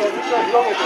이동해줘.